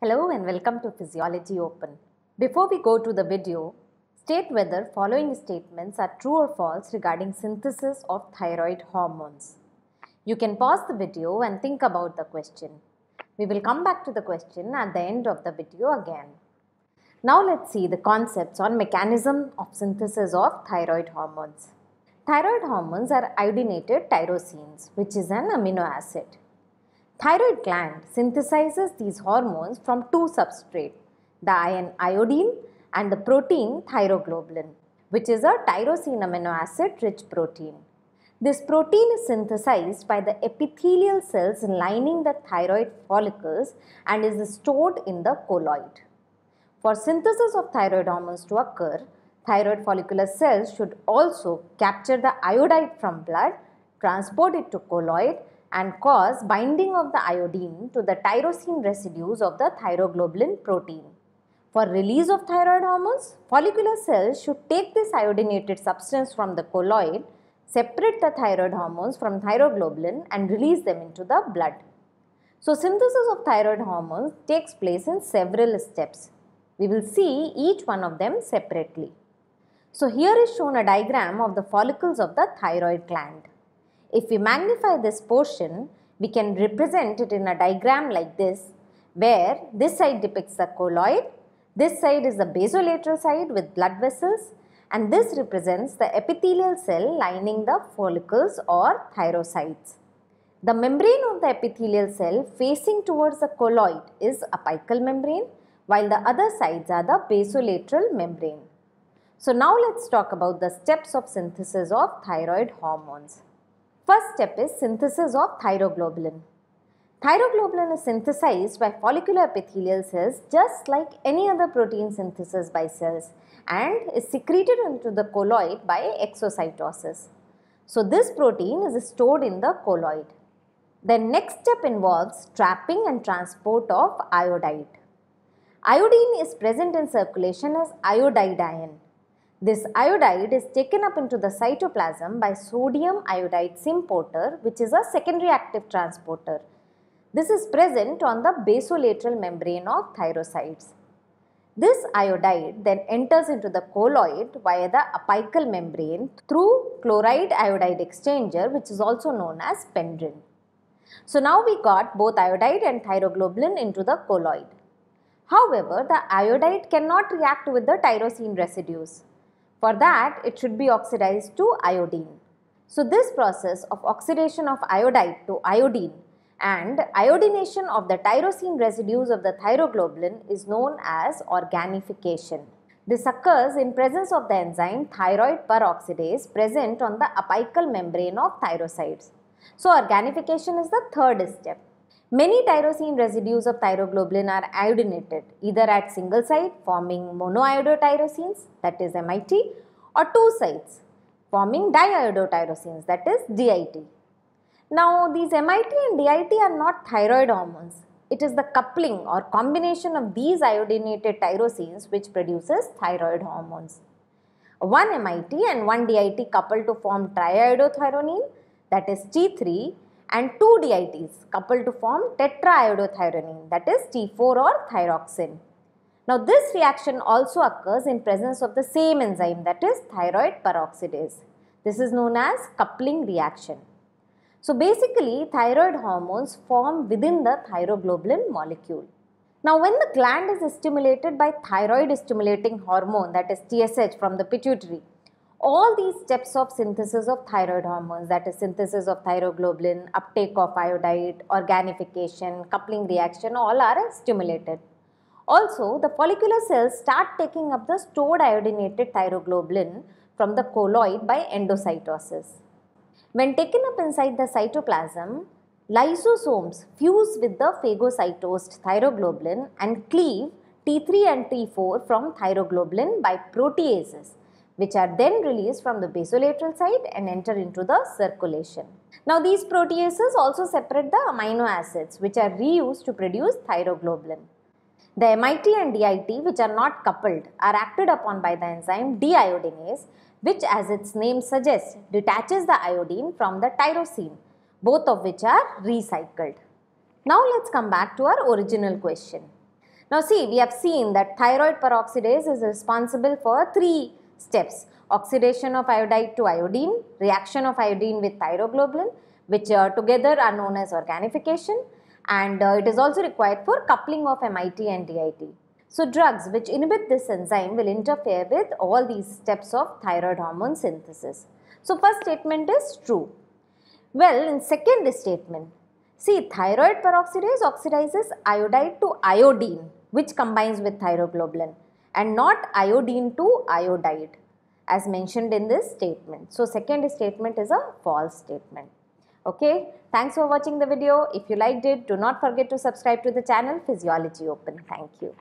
Hello and welcome to Physiology Open. Before we go to the video, state whether following statements are true or false regarding synthesis of thyroid hormones. You can pause the video and think about the question. We will come back to the question at the end of the video again. Now let's see the concepts on mechanism of synthesis of thyroid hormones. Thyroid hormones are iodinated tyrosines, which is an amino acid. Thyroid gland synthesizes these hormones from two substrates, the ion iodine and the protein thyroglobulin, which is a tyrosine amino acid rich protein. This protein is synthesized by the epithelial cells lining the thyroid follicles and is stored in the colloid. For synthesis of thyroid hormones to occur, thyroid follicular cells should also capture the iodide from blood, transport it to colloid and cause binding of the iodine to the tyrosine residues of the thyroglobulin protein. For release of thyroid hormones, follicular cells should take this iodinated substance from the colloid, separate the thyroid hormones from thyroglobulin and release them into the blood. So, synthesis of thyroid hormones takes place in several steps. We will see each one of them separately. So, here is shown a diagram of the follicles of the thyroid gland. If we magnify this portion, we can represent it in a diagram like this, where this side depicts the colloid, this side is the basolateral side with blood vessels, and this represents the epithelial cell lining the follicles or thyrocytes. The membrane of the epithelial cell facing towards the colloid is apical membrane, while the other sides are the basolateral membrane. So now let's talk about the steps of synthesis of thyroid hormones. First step is synthesis of thyroglobulin. Thyroglobulin is synthesized by follicular epithelial cells just like any other protein synthesis by cells and is secreted into the colloid by exocytosis. So this protein is stored in the colloid. The next step involves trapping and transport of iodide. Iodine is present in circulation as iodide ion. This iodide is taken up into the cytoplasm by sodium iodide symporter which is a secondary active transporter. This is present on the basolateral membrane of thyrocytes. This iodide then enters into the colloid via the apical membrane through chloride iodide exchanger which is also known as pendrin. So now we got both iodide and thyroglobulin into the colloid. However, the iodide cannot react with the tyrosine residues. For that, it should be oxidized to iodine. So this process of oxidation of iodide to iodine and iodination of the tyrosine residues of the thyroglobulin is known as organification. This occurs in presence of the enzyme thyroid peroxidase present on the apical membrane of thyrocytes. So organification is the third step. Many tyrosine residues of thyroglobulin are iodinated either at single site forming monoiodotyrosines that is MIT or two sites forming diiodotyrosines that is DIT. Now these MIT and DIT are not thyroid hormones. It is the coupling or combination of these iodinated tyrosines which produces thyroid hormones. One MIT and one DIT couple to form triiodothyronine that is T3 and two DITs coupled to form tetraiodothyronine that is T4 or thyroxine. Now this reaction also occurs in presence of the same enzyme that is thyroid peroxidase. This is known as coupling reaction. So basically thyroid hormones form within the thyroglobulin molecule. Now when the gland is stimulated by thyroid stimulating hormone that is TSH from the pituitary, all these steps of synthesis of thyroid hormones that is synthesis of thyroglobulin, uptake of iodide, organification, coupling reaction all are stimulated. Also the follicular cells start taking up the stored iodinated thyroglobulin from the colloid by endocytosis. When taken up inside the cytoplasm, lysosomes fuse with the phagocytosed thyroglobulin and cleave T3 and T4 from thyroglobulin by proteases which are then released from the basolateral side and enter into the circulation. Now these proteases also separate the amino acids which are reused to produce thyroglobulin. The MIT and DIT which are not coupled are acted upon by the enzyme deiodinase which as its name suggests detaches the iodine from the tyrosine both of which are recycled. Now let's come back to our original question. Now see, we have seen that thyroid peroxidase is responsible for three steps. Oxidation of iodide to iodine, reaction of iodine with thyroglobulin, which uh, together are known as organification and uh, it is also required for coupling of MIT and DIT. So drugs which inhibit this enzyme will interfere with all these steps of thyroid hormone synthesis. So first statement is true. Well, in second statement, see thyroid peroxidase oxidizes iodide to iodine which combines with thyroglobulin and not iodine to iodide as mentioned in this statement. So second statement is a false statement. Okay, thanks for watching the video. If you liked it, do not forget to subscribe to the channel Physiology Open. Thank you.